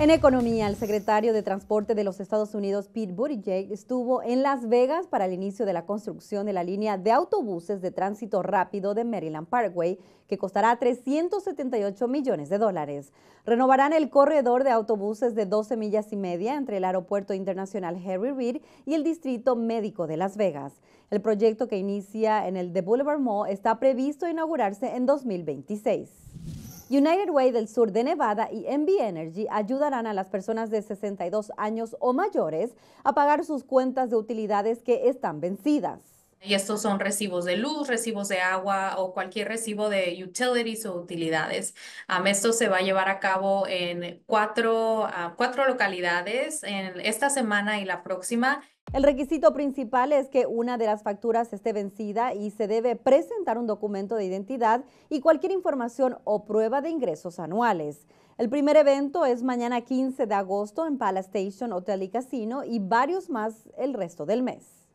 En economía, el secretario de Transporte de los Estados Unidos, Pete Buttigieg, estuvo en Las Vegas para el inicio de la construcción de la línea de autobuses de tránsito rápido de Maryland Parkway, que costará 378 millones de dólares. Renovarán el corredor de autobuses de 12 millas y media entre el Aeropuerto Internacional Harry Reid y el Distrito Médico de Las Vegas. El proyecto que inicia en el The Boulevard Mall está previsto inaugurarse en 2026. United Way del sur de Nevada y MB Energy ayudarán a las personas de 62 años o mayores a pagar sus cuentas de utilidades que están vencidas. Y estos son recibos de luz, recibos de agua o cualquier recibo de utilities o utilidades. esto se va a llevar a cabo en cuatro, cuatro localidades en esta semana y la próxima. El requisito principal es que una de las facturas esté vencida y se debe presentar un documento de identidad y cualquier información o prueba de ingresos anuales. El primer evento es mañana 15 de agosto en Palace Station Hotel y Casino y varios más el resto del mes.